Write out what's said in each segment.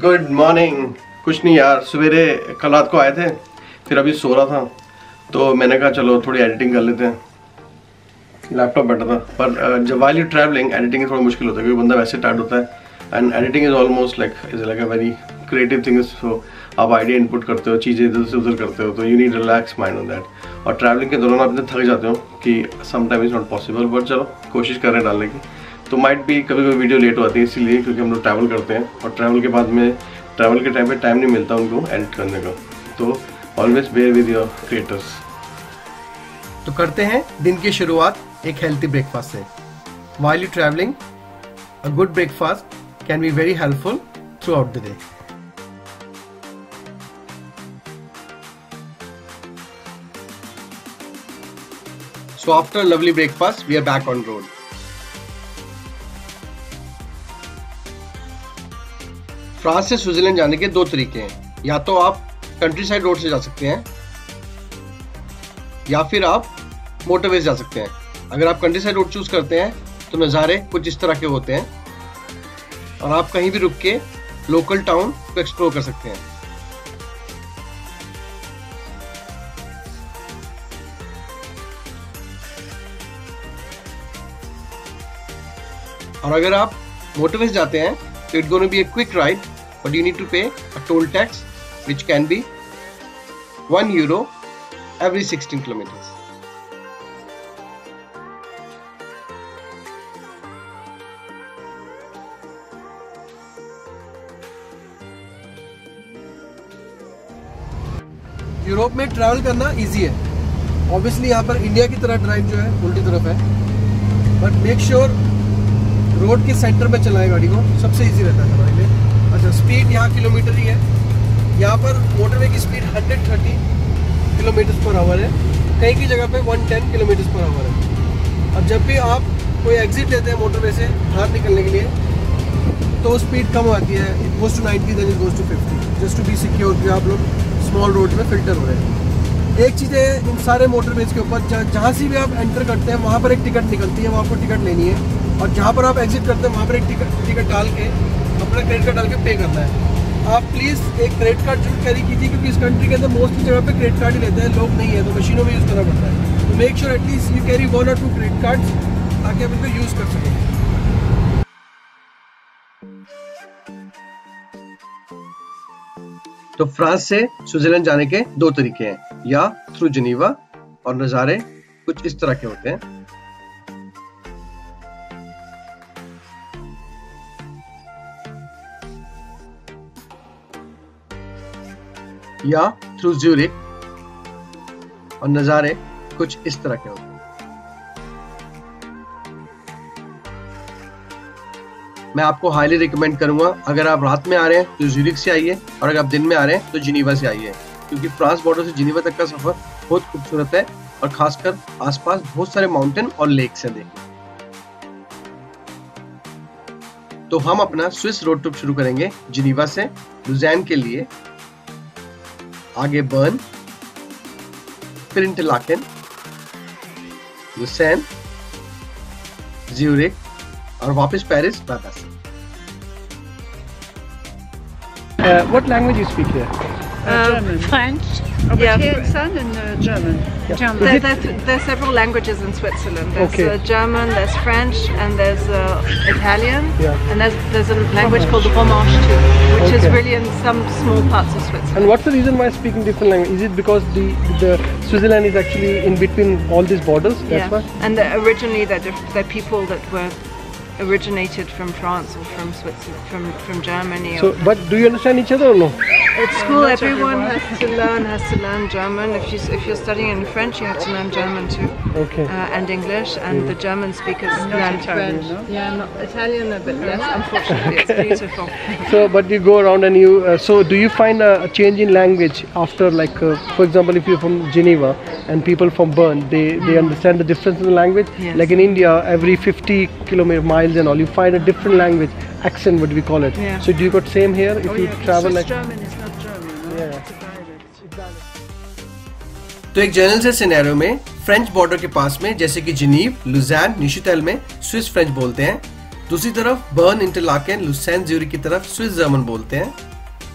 Good morning कुछ नहीं यार, सवेरे कल रात को आए थे, फिर अभी सो रहा था तो मैंने कहा चलो थोड़ी एडिटिंग कर लेते हैं। लैपटॉप बैठा था, पर जब वाइल यू ट्रैवलिंग एडिटिंग थोड़ा मुश्किल होता है, क्योंकि बंदा वैसे टाइट होता है and editing is almost like is like a very creative thing so आप आइडिया इनपुट करते हो, चीज़ें इधर से उधर करते हो तो you need relax mind on that और ट्रैवलिंग के दौरान आप इतने थक जाते हो कि sometime is not possible but चलो, कोशिश कर रहे हैं डालने की। तो माइट भी कभी कभी वीडियो लेट होती है इसीलिए क्योंकि हम लोग ट्रैवल करते हैं और ट्रैवल के बाद में ट्रैवल के टाइम पे टाइम नहीं मिलता उनको एडिट करने का। तो always bear with your creators तो करते हैं दिन की शुरुआत एक हेल्थी ब्रेकफास्ट से। While you travelling a good breakfast can be very helpful throughout the day So after a lovely breakfast, we are back on road. France से Switzerland जाने के दो तरीके हैं। या तो आप कंट्री साइड रोड से जा सकते हैं, या फिर आप मोटरवेज जा सकते हैं। अगर आप कंट्री साइड रोड चूज़ करते हैं तो नज़ारे कुछ इस तरह के होते हैं। और आप कहीं भी रुक के लोकल टाउन को एक्सप्लोर कर सकते हैं। और अगर आप मोटरवेज जाते हैं तो it gonna be a quick ride but you need to pay a toll tax which can be 1 euro every 16 kilometers. Europe में ट्रैवल करना इजी है। ऑब्वियसली यहाँ पर इंडिया की तरह ड्राइव जो है, उल्टी तरफ़ है। बट मेक श्योर रोड के सेंटर में चलाएँ गाड़ी को। सबसे इजी रहता है हमारे लिए। स्पीड यहाँ किलोमीटर ही है। यहाँ पर मोटरवे की स्पीड 130 किलोमीटर पर आवर है। कहीं की जगह पे 110 किलोमीटर पर आवर है। अब जब भी आप कोई एग्जिट लेते हैं मोटरवे से बाहर निकलने के लिए तो स्पीड कम आती है। It goes to 90 then it goes to 50 just to be secure कि आप लोग स्मॉल रोड में फ़िल्टर हो रहे हैं। एक चीज़ है, इन सारे मोटरवेज के ऊपर, जहाँ जहाँ से भी आप एंटर करते हैं, वहाँ पर एक टिकट निकलती है, वहाँ पर टिकट लेनी है। और जहाँ पर आप एग्जिट करते हैं, वहाँ पर एक टिकट टिकट डाल के अपना क्रेडिट कार्ड डाल के पे करना है। आप प्लीज़ एक क्रेडिट कार्ड ज़रूर कैरी कीजिए, क्योंकि इस कंट्री के अंदर मोस्टली जगह पे क्रेडिट कार्ड ही लेते हैं, लोग नहीं है तो मशीनों में यूज़ करना पड़ता है। तो make sure at least you carry one और टू क्रेडिट कार्ड ताकि आप इनको यूज़ कर सकें। तो फ्रांस से स्विट्जरलैंड जाने के दो तरीके हैं, या थ्रू जनीवा और नज़ारे कुछ इस तरह के होते हैं। या थ्रू ज्यूरिक और नज़ारे कुछ इस तरह के होते हैं। मैं आपको हाईली रिकमेंड करूँगा, अगर आप रात में आ रहे हैं तो ज्यूरिक से आइए, और अगर आप दिन में आ रहे हैं तो जिनीवा से आइए, क्योंकि फ्रांस बॉर्डर से जिनीवा तक का सफ़र बहुत खूबसूरत है, और खासकर आसपास बहुत सारे माउंटेन और लेक्स हैं देखने तो हम अपना स्विस रोड ट्रिप शुरू करेंगे जिनीवा से लुजैन के लिए। आगे बर्न फिर इंटरलाकेन लुसैन ज्यूरिक और वापस पेरिस वापस। Uh, language language you speak here? Uh, French. Oh, yeah, here it's son and uh, German. German. There, there, there are several languages in Switzerland. There's Okay. uh, German, there's French, and there's uh, Italian, Yeah. and there's there's a language called the Romanche too, which is really in some small parts of Switzerland. And what's the reason why speaking different language? Is it because the the Switzerland is actually in between all these borders? That's yeah, why. and the, originally they're, they're people that were originated from France or from Switzerland, from from Germany. So, or but do you understand each other or no? At school, everyone has to learn has to learn German. If you if you're studying in French, you have to learn German too. Okay. uh, and English, and the German speakers learn French. Yeah, not Italian a bit less. Unfortunately, it's beautiful. So, but you go around and you. Uh, so, do you find a, a change in language after, like, uh, for example, if you're from Geneva and people from Bern, they they understand the difference in the language. Yes. Like in India, every 50 kilometer miles and all, you find a different language accent, what we call it. Yeah. So, do you got same here if oh, you yeah, travel like? German is not German. Yeah. तो एक journal से scenario में French border के पास में जैसे कि Geneva Lujain निशितल में Swiss French बोलते हैं दूसरी तरफ़ बर्न इंटरलाकेन लुसेन ज्यूरी की तरफ़ स्विस जर्मन बोलते हैं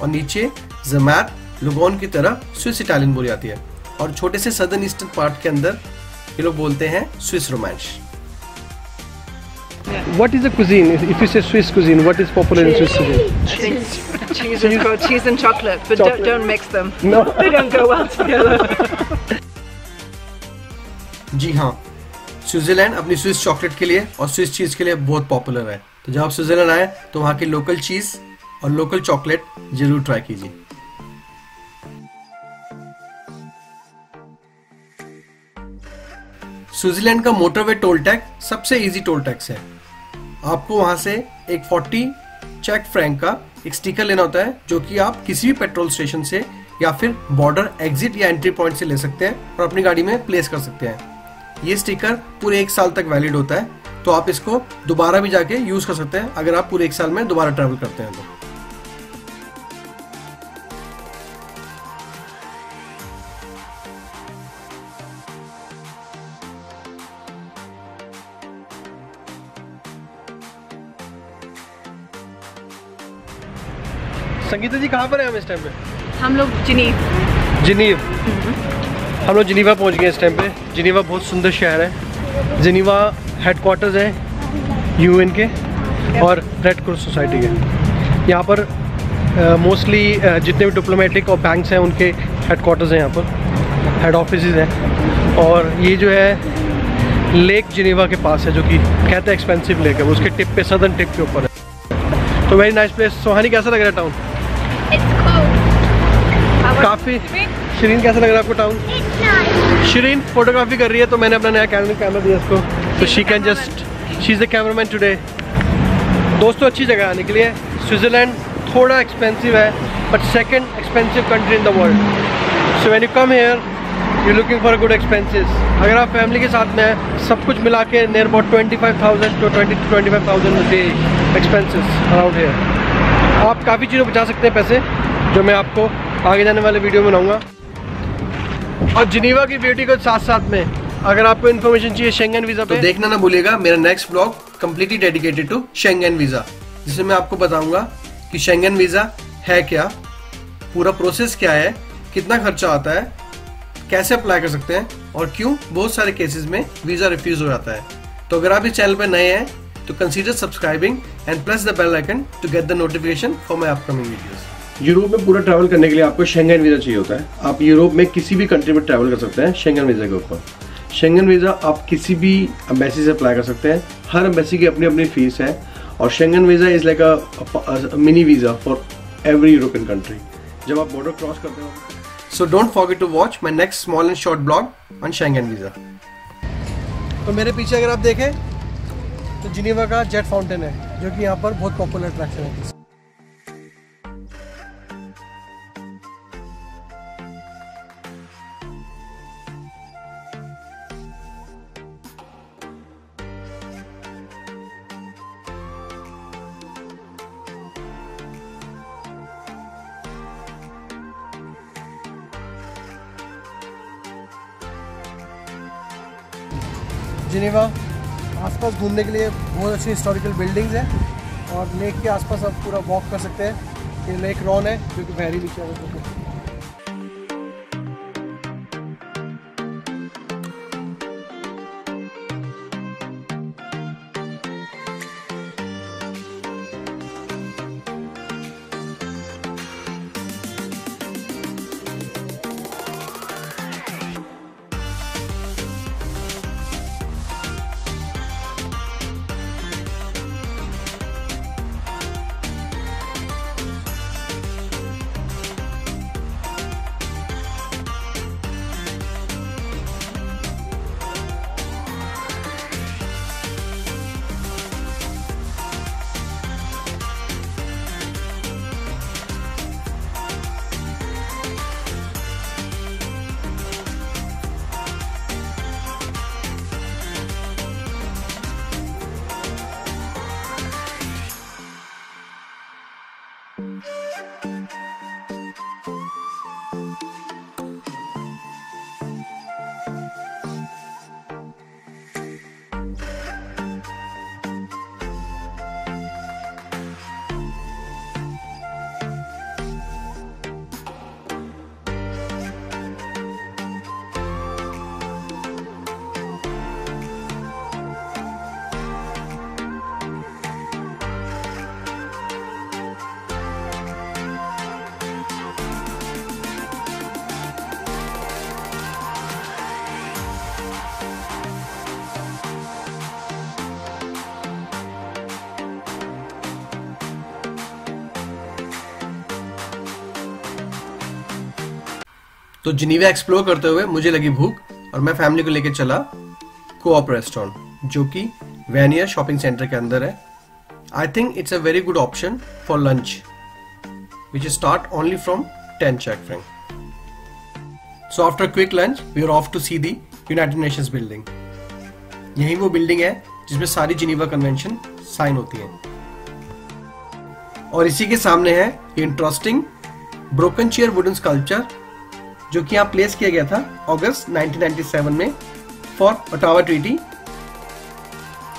और नीचे जमैट लुगोन की तरफ़ स्विस इटालियन बोली जाती है और छोटे से सदर्न ईस्टर्न पार्ट के अंदर ये लोग बोलते हैं Swiss Romansh What is the cuisine? If you say Swiss cuisine, what is popular cheese. in Swiss cuisine? Cheese, cheese is called cheese and chocolate, but Chocolate. Don't, don't mix them. No. They don't go well together. जी हाँ Switzerland अपनी Swiss chocolate के लिए और Swiss cheese के लिए बहुत popular है तो जब आप स्विट्जरलैंड आए तो वहाँ की लोकल चीज़ और लोकल चॉकलेट ज़रूर ट्राई कीजिए स्विट्जरलैंड का मोटरवे टोल टैक्स सबसे इजी टोल टैक्स है। आपको वहाँ से एक 40 चेक फ्रैंक का एक स्टिकर लेना होता है, जो कि आप किसी भी पेट्रोल स्टेशन से या फिर बॉर्डर एग्जिट या एंट्री पॉइंट से ले सकते हैं और अपनी गाड़ी में प्लेस कर सकते हैं। ये स्टिकर पूरे एक साल तक वैलिड होता है तो आप इसको दोबारा भी जाके यूज़ कर सकते हैं, अगर आप पूरे एक साल में दोबारा ट्रैवल करते हैं तो। संगीता जी कहाँ पर है हम इस टाइम पे? हम लोग जिनीव। जिनीव? हम लोग जिनीवा पहुँच गए इस टाइम पे। जिनीवा बहुत सुंदर शहर है। जिनीवा हेडक्वार्टर्स है यूएन के और रेड क्रॉस सोसाइटी के। यहाँ पर मोस्टली uh, uh, जितने भी डिप्लोमेटिक और बैंक्स हैं उनके हेडक्वार्टर्स हैं यहाँ पर। हेड ऑफ़िस हैं। और ये जो है लेक जिनीवा के पास है जो कि कहते हैं एक्सपेंसिव लेक है। उसके टिप पे सदर्न टिप के ऊपर है। तो वेरी नाइस प्लेस सोहानी कैसा लग रहा है टाउन. काफ़ी शरीन कैसा लग रहा है आपको टाउन शरीन फोटोग्राफी कर रही है तो मैंने अपना नया कैमरा कैमरा दिया इसको। तो she can just she is the camera man today दोस्तों, अच्छी जगह आने के लिए। स्विट्ज़रलैंड थोड़ा एक्सपेंसिव है but second expensive country in the world so when you come here you looking for good expenses अगर आप फैमिली के साथ में हैं, सब कुछ मिला के near about twenty five thousand to twenty twenty five thousand day expenses around here आप काफ़ी चीज़ों बचा सकते हैं पैसे। जो मैं आपको आगे जाने वाले वीडियो में बनाऊँगा और जिनीवा की ब्यूटी को साथ साथ में, अगर आपको इन्फॉर्मेशन चाहिए शेंगन वीज़ा तो देखना ना भूलिएगा, मेरा next blog completely dedicated to Schengen visa जिसमें मैं आपको बताऊँगा कि शेंगन वीज़ा है क्या, पूरा प्रोसेस क्या है, कितना खर्चा आता है, कैसे अप्लाई कर सकते हैं, और क्यों बहुत सारे केसेस में वीज़ा रिफ्यूज हो जाता है। तो अगर आप इस चैनल पर नए हैं तो consider subscribing and press the bell icon to get the notification for my upcoming videos Europe में पूरा ट्रैवल करने के लिए आपको शेंगन वीज़ा चाहिए होता है। आप यूरोप में किसी भी कंट्री में ट्रैवल कर सकते हैं शेंगन वीज़ा के ऊपर। शेंगन वीज़ा आप किसी भी एम्बेसी से अप्लाई कर सकते हैं। हर एम्बेसी की अपनी अपनी फ़ीस है और Schengen visa is like a mini visa for every European country जब आप बॉर्डर क्रॉस करते हो। So don't forget to watch my next small and short blog on Schengen visa तो मेरे पीछे अगर आप देखें तो जिनेवा का जेट फाउंटेन है जो कि यहाँ पर बहुत पॉपुलर अट्रैक्शन है। आसपास घूमने के लिए बहुत अच्छी हिस्टोरिकल बिल्डिंग्स हैं और लेक के आसपास आप पूरा वॉक कर सकते हैं। ये लेक रॉन है, जो कि बहरी नीचे तो जिनीवा एक्सप्लोर करते हुए मुझे लगी भूख और मैं फैमिली को लेके चला कोऑप रेस्टोरेंट जो कि वैनियर शॉपिंग सेंटर के अंदर है। I think it's a very good option for lunch which start only from ten check franc so after quick lunch we are off to see the United Nations building यही वो building है जिसमें सारी Geneva convention sign होती है। और इसी के सामने है interesting broken chair wooden sculpture जो कि यहाँ प्लेस किया गया था अगस्त 1997 में for Ottawa treaty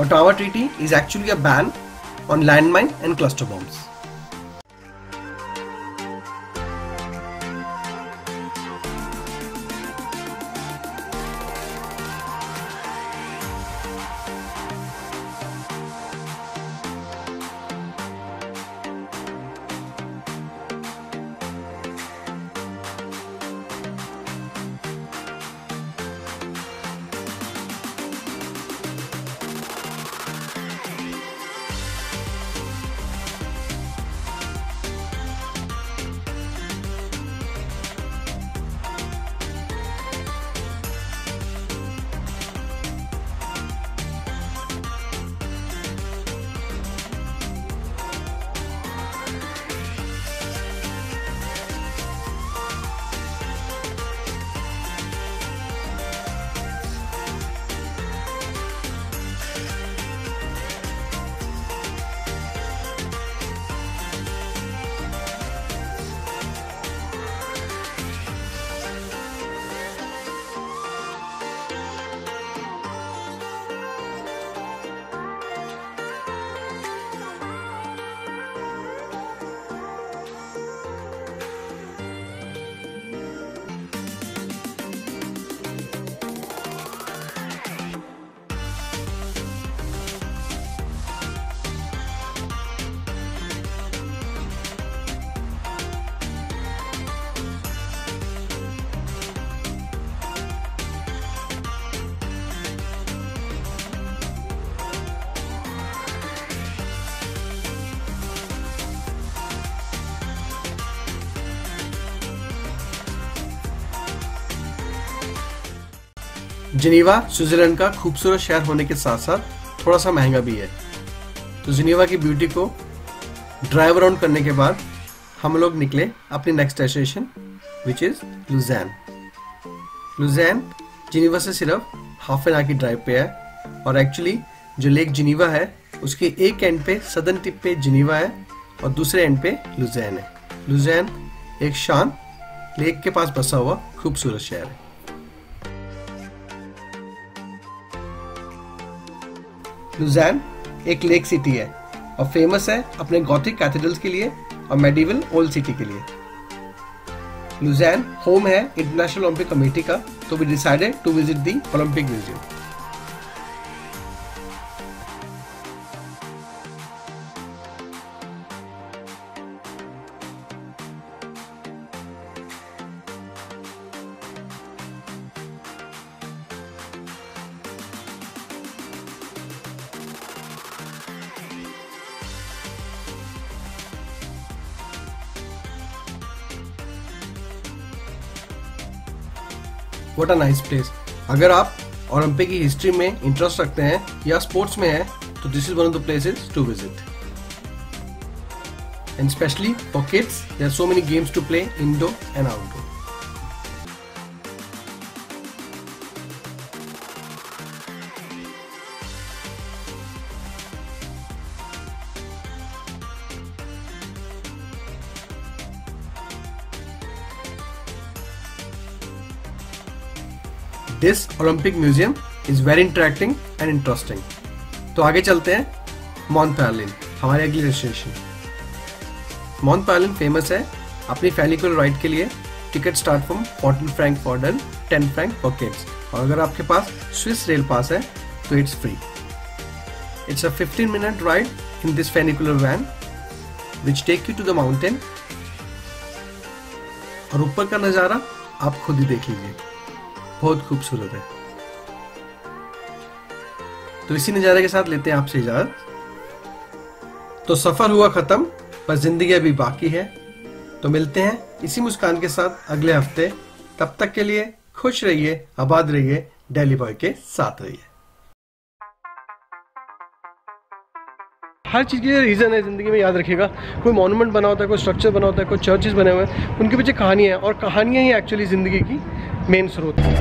Ottawa treaty is actually a ban on landmine and cluster bombs Geneva, Switzerland का खूबसूरत शहर होने के साथ साथ थोड़ा सा महँगा भी है। तो जिनीवा की ब्यूटी को ड्राइव अराउंड करने के बाद हम लोग निकले अपनी next destination which is Lausanne Lausanne Geneva से सिर्फ़ हाफ़ एन आवर की ड्राइव पे है और एक्चुअली जो लेक जिनीवा है, उसके एक एंड पे सदर्न टिप पे जिनीवा है और दूसरे एंड पे लुजैन है। लुजैन एक शान लेक के पास बसा हुआ खूबसूरत शहर है। लुजैन एक लेक सिटी है और फ़ेमस है अपने गॉथिक कैथेड्रल्स के लिए और मेडिवल ओल्ड सिटी के लिए। लुजैन होम है इंटरनेशनल ओलंपिक कमेटी का तो we decided to visit the Olympic museum what a nice place अगर आप ओलंपिक की हिस्ट्री में इंटरेस्ट रखते हैं या स्पोर्ट्स में है तो this is one of the places to visit and specially for kids there so many games to play indoor and outdoor this Olympic museum is very interacting and interesting तो आगे चलते हैं मॉन्ट पैरलिन हमारे अगली डेस्टिनेशन मॉन्ट पैरलिन फ़ेमस है अपनी फेनिकुलर ride के लिए। Ticket start from fourteen franc for done ten franc for kids और अगर आपके पास स्विस रेल पास है तो it's free it's a 15 minute ride in this funicular van which take you to the mountain और ऊपर का नज़ारा आप खुद ही देख लीजिए। बहुत खूबसूरत है। तो इसी नज़ारे के साथ लेते हैं आपसे इजाज़त। तो सफ़र हुआ खत्म, पर ज़िंदगी अभी बाकी है। तो मिलते हैं इसी मुस्कान के साथ अगले हफ़्ते। तब तक के लिए खुश रहिए, आबाद रहिए, डेली बॉय के साथ रहिए। हर चीज़ के रीज़न है ज़िंदगी में याद रखिएगा। कोई मॉन्यूमेंट बना होता है, कोई स्ट्रक्चर बना होता है, कोई चर्चेज बने हुए हैं, उनके पीछे कहानियाँ हैं और कहानियाँ ही एक्चुअली ज़िंदगी की मेन स्रोत है।